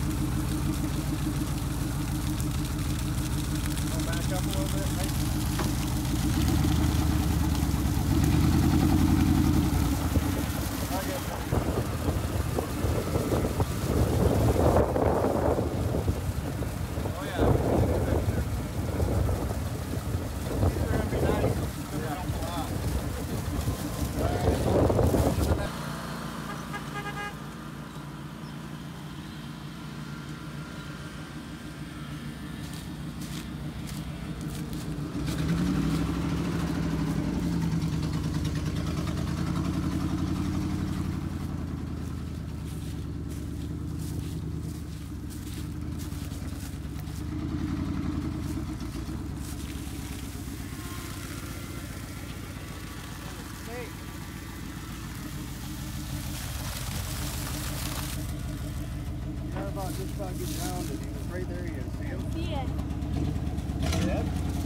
Go back up a little bit. thought just about getting and He was right there. He is, see him? See it. Yep.